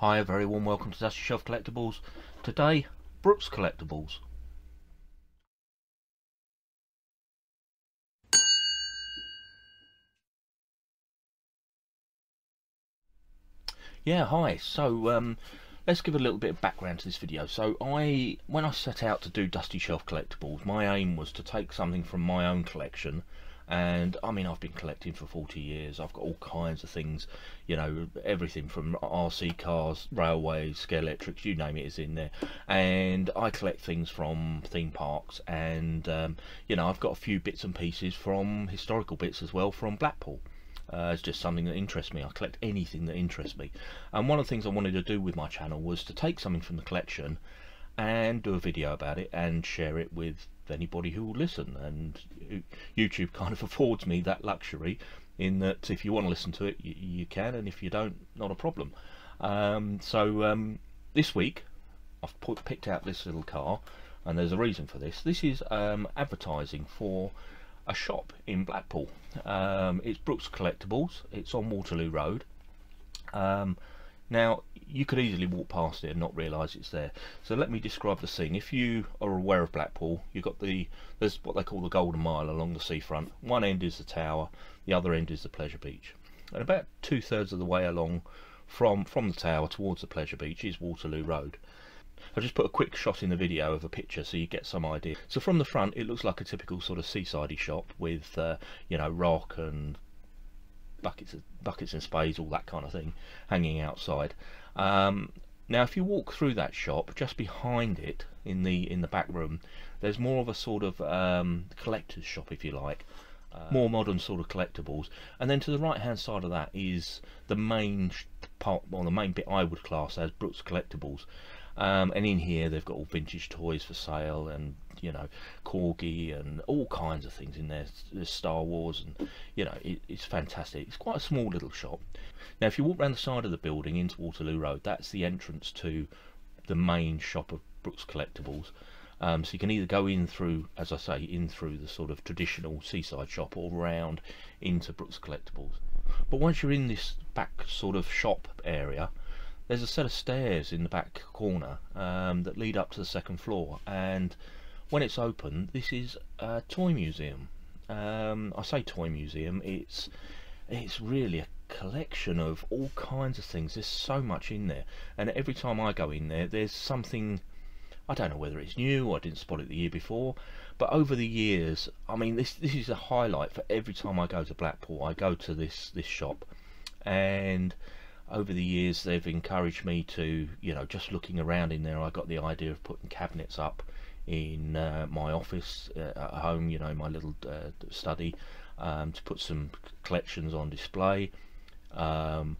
Hi, a very warm welcome to Dusty Shelf Collectables. Today, Brooks Collectables. Yeah, hi. So, um, let's give a little bit of background to this video. So, I, when I set out to do Dusty Shelf Collectables, my aim was to take something from my own collection and I mean I've been collecting for 40 years I've got all kinds of things you know everything from RC cars railways Scalextrics you name it is in there and I collect things from theme parks and um, you know I've got a few bits and pieces from historical bits as well from Blackpool uh, it's just something that interests me. I collect anything that interests me. And one of the things I wanted to do with my channel was to take something from the collection and do a video about it and share it with anybody who will listen. And YouTube kind of affords me that luxury in that if you want to listen to it you, you can and if you don't not a problem. Um, so um, this week I've put, picked out this little car and there's a reason for this. This is um, advertising for a shop in Blackpool. Um, it's Brooks Collectables. It's on Waterloo Road. Um, now you could easily walk past it and not realise it's there. So let me describe the scene. If you are aware of Blackpool, you've got the there's what they call the Golden Mile along the seafront. One end is the tower, the other end is the pleasure beach. And about two thirds of the way along from from the tower towards the pleasure beach is Waterloo Road. I'll just put a quick shot in the video of a picture so you get some idea. So from the front it looks like a typical sort of seasidey shop with uh, you know rock and buckets of, buckets and spades, all that kind of thing, hanging outside. Um, now, if you walk through that shop, just behind it in the in the back room, there's more of a sort of um, collector's shop, if you like. Uh, more modern sort of collectibles and then to the right hand side of that is the main part or the main bit I would class as Brooks Collectables um, and in here they've got all vintage toys for sale and you know corgi and all kinds of things in there there's star wars and you know it, it's fantastic. It's quite a small little shop. Now if you walk around the side of the building into waterloo road that's the entrance to the main shop of brooks collectables. Um, so you can either go in through as i say in through the sort of traditional seaside shop or round into brooks collectables. But once you're in this back sort of shop area there's a set of stairs in the back corner um, that lead up to the second floor. And when it's open this is a toy museum. Um, I say toy museum it's it's really a collection of all kinds of things. There's so much in there. And every time I go in there there's something I don't know whether it's new or I didn't spot it the year before but over the years I mean this this is a highlight for every time I go to Blackpool. I go to this this shop. And over the years they've encouraged me to you know just looking around in there I got the idea of putting cabinets up in uh, my office uh, at home you know my little uh, study um, to put some collections on display. Um,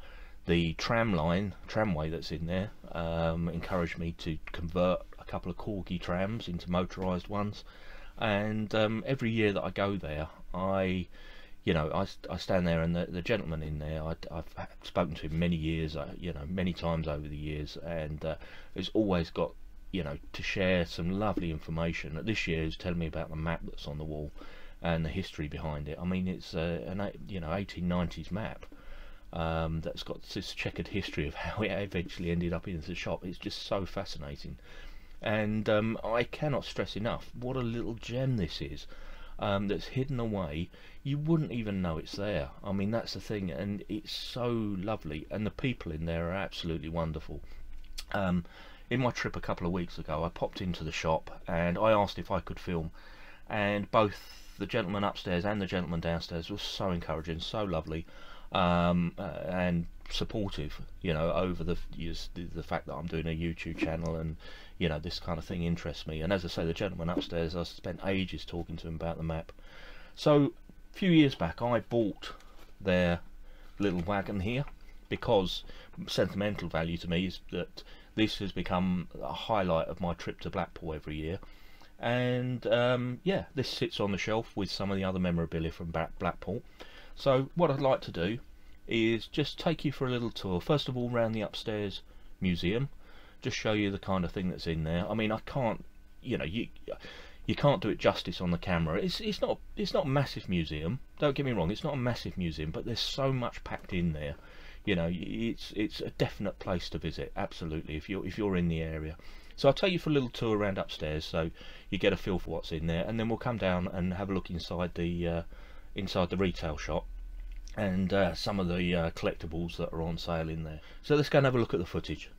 the tram line tramway that's in there um, encouraged me to convert a couple of corgi trams into motorized ones. And um, every year that I go there I you know, I, I stand there and the, the gentleman in there, I, have spoken to him many years, uh, you know, many times over the years, and uh, always got, you know, to share some lovely information. This year is telling me about the map that's on the wall and the history behind it. I mean, it's uh, an, you know, 1890s map um, that's got this checkered history of how it eventually ended up in the shop. It's just so fascinating. And um, I cannot stress enough what a little gem this is um, that's hidden away you wouldn't even know it's there I mean that's the thing and it's so lovely and the people in there are absolutely wonderful um, in my trip a couple of weeks ago I popped into the shop and I asked if I could film. And both the gentleman upstairs and the gentleman downstairs was so encouraging so lovely um, uh, and supportive you know over the, the the fact that I'm doing a YouTube channel and you know this kind of thing interests me. And as I say the gentleman upstairs I spent ages talking to him about the map. So a few years back I bought their little wagon here because sentimental value to me is that this has become a highlight of my trip to Blackpool every year. And um, yeah this sits on the shelf with some of the other memorabilia from Blackpool. So what I'd like to do is just take you for a little tour. First of all around the upstairs museum. Just show you the kind of thing that's in there. I mean I can't you know you you can't do it justice on the camera. It's it's not it's not a massive museum. Don't get me wrong it's not a massive museum but there's so much packed in there you know it's it's a definite place to visit absolutely if you're if you're in the area. So I'll take you for a little tour around upstairs so you get a feel for what's in there and then we'll come down and have a look inside the uh, inside the retail shop and uh, some of the uh, collectibles that are on sale in there. So let's go and have a look at the footage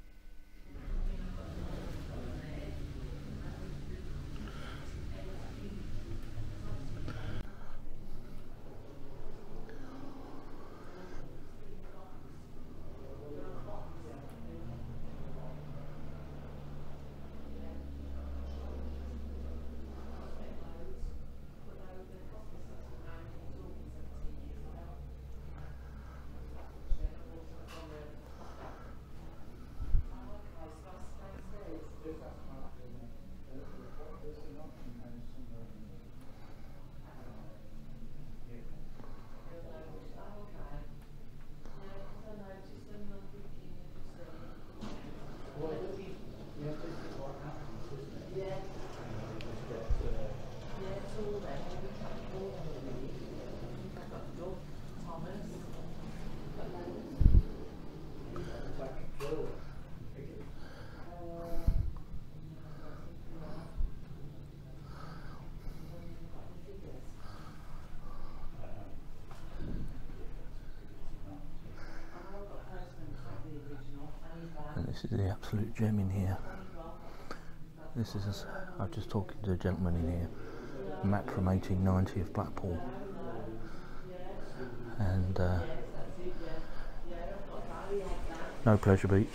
this is the absolute gem in here. This is I was just talking to a gentleman in here. Map from 1890 of Blackpool. And uh, no pleasure beach.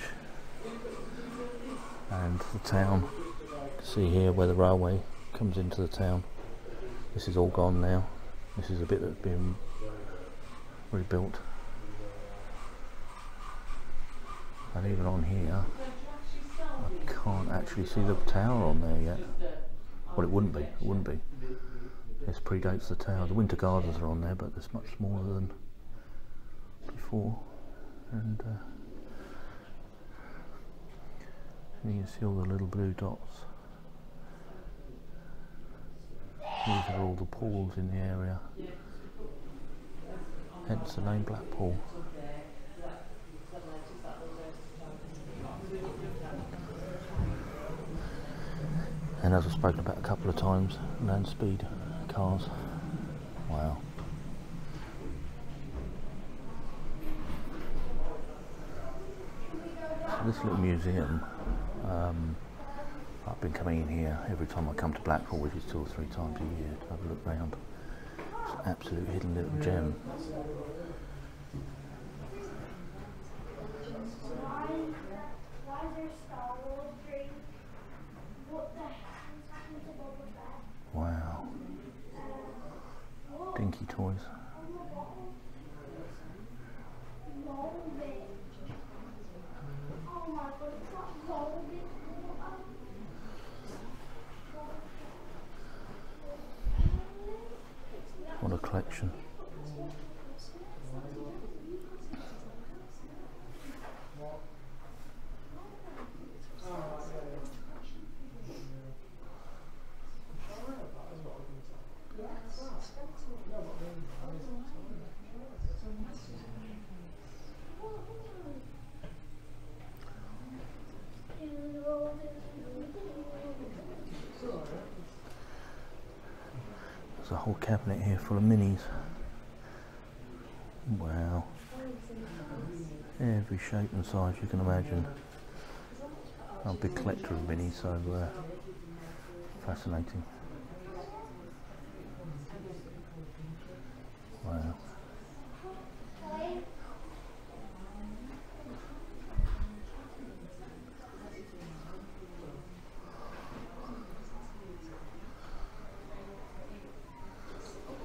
And the town. See here where the railway comes into the town. This is all gone now. This is a bit that's been rebuilt and even on here. I can't actually see the tower on there yet. Well it wouldn't be, it wouldn't be. This predates the tower, the winter gardens are on there but it's much smaller than before. And uh, you can see all the little blue dots. These are all the pools in the area. Hence the name Blackpool and as I've spoken about a couple of times. Land speed cars. Wow. So this little museum um, I've been coming in here every time I come to Blackpool which is two or three times a year to have a look round. It's an absolute hidden little gem. Wow. Dinky toys. What a collection. There's a whole cabinet here full of minis. Wow. Every shape and size you can imagine. I'm a big collector of minis, so uh, fascinating. Wow.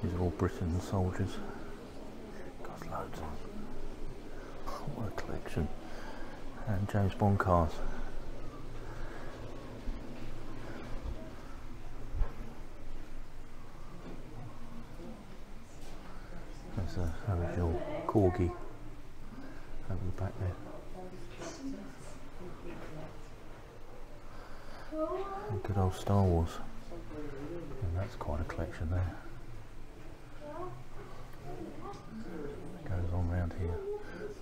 These are all Britains soldiers. Got loads of. What a collection. And James Bond cars. There's a original corgi over the back there. And good old Star Wars. And that's quite a collection there. Goes on round here.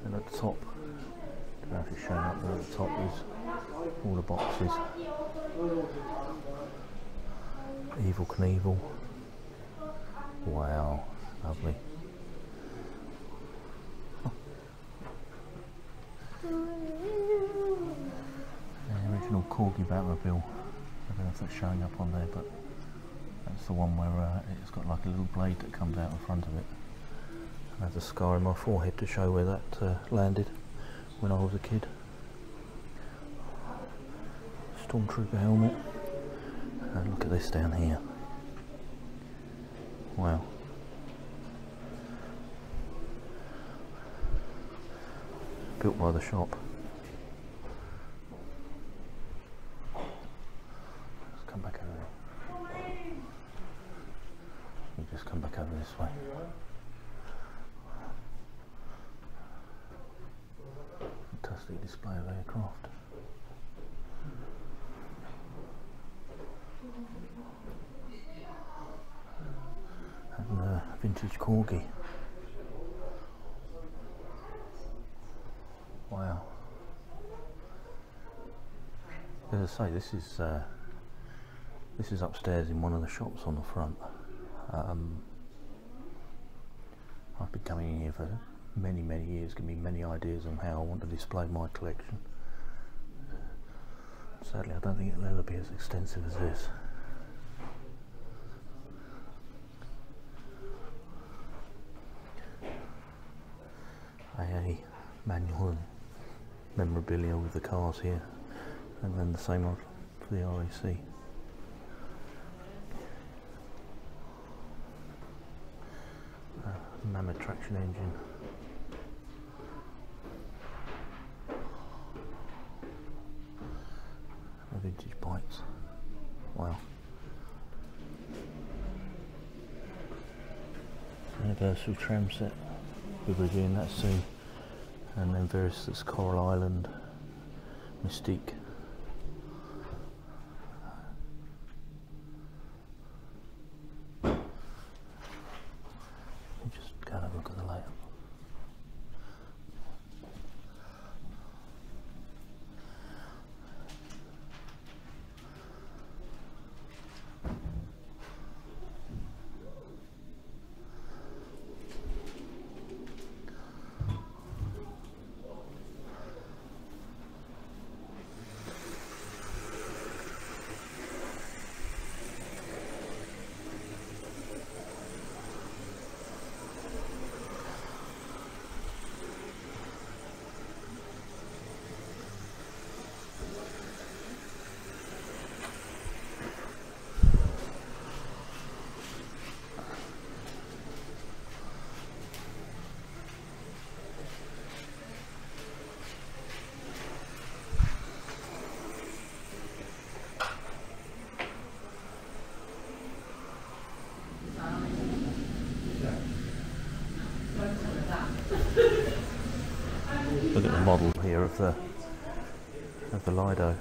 And at the top, I don't know if it's showing up there, at the top is all the boxes. Evel Knievel. Wow, lovely. The original Corgi Batmobile. I don't know if that's showing up on there, but that's the one where uh, it's got like a little blade that comes out in front of it. I have a scar in my forehead to show where that uh, landed when I was a kid. Stormtrooper helmet. And look at this down here. Wow. Built by the shop. Let's come back over there. We just come back over this way. Display of aircraft. And uh, vintage corgi. Wow. As I say, this is uh, this is upstairs in one of the shops on the front. Um, I've been coming in here for many, many years, give me many ideas on how I want to display my collection. Sadly, I don't think it'll ever be as extensive as this. AA manual and memorabilia with the cars here, and then the same one for the RAC. Uh, Mammoth traction engine. Vintage bikes. Wow. Universal tram set. We'll be reviewing that soon. And then various that's Coral Island, Mystique. Let me just go and have a look at the layout. Look at the model here of the of the Lido.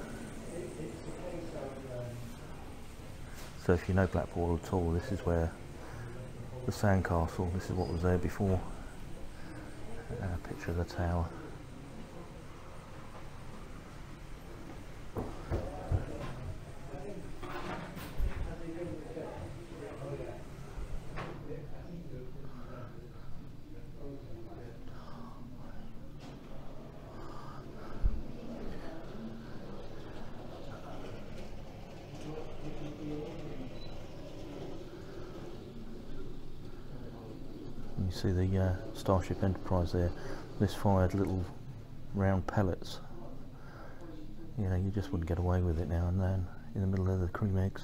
So if you know Blackpool at all, this is where the sandcastle, this is what was there before. A picture of the tower. See the uh, Starship Enterprise there. This fired little round pellets. You know, you just wouldn't get away with it now and then in the middle of the cream eggs.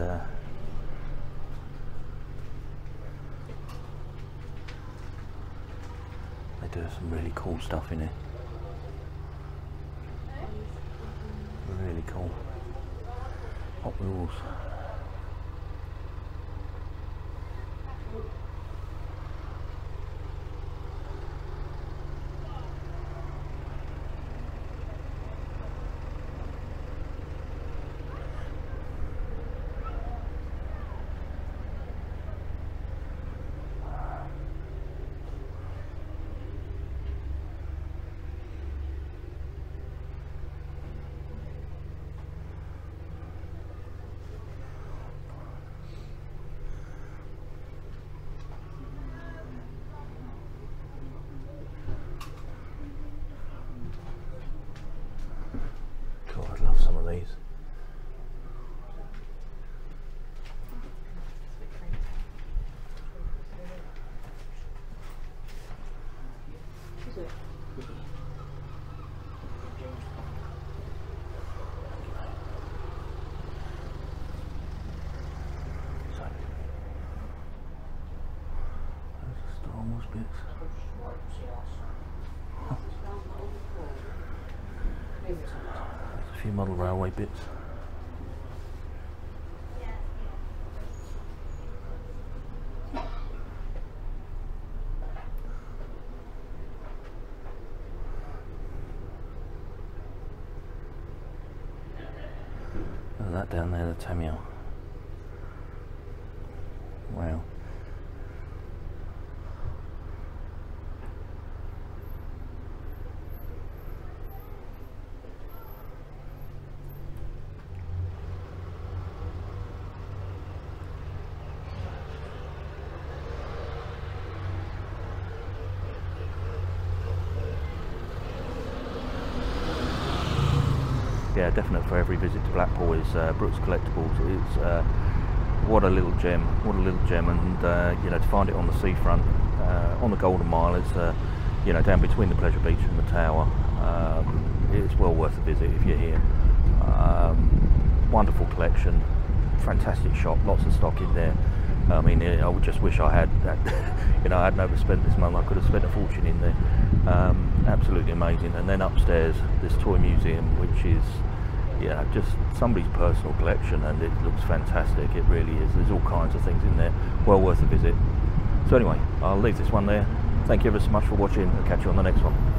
They do some really cool stuff in it. Really cool. Hot Wheels. God, I'd love some of these. So, there's the Star Wars bits. There's a few model railway bits. And that down there, the Tamil. Wow. Yeah, definite for every visit to Blackpool is uh, Brooks Collectables. It's uh, what a little gem, what a little gem, and uh, you know to find it on the seafront, uh, on the Golden Mile, it's uh, you know down between the Pleasure Beach and the Tower. Um, it's well worth a visit if you're here. Um, wonderful collection, fantastic shop, lots of stock in there. I mean, I would just wish I had that. you know, I hadn't overspent this month. I could have spent a fortune in there. Um, absolutely amazing. And then upstairs, this toy museum, which is, yeah, just somebody's personal collection, and it looks fantastic. It really is. There's all kinds of things in there. Well worth a visit. So anyway, I'll leave this one there. Thank you ever so much for watching. I'll catch you on the next one.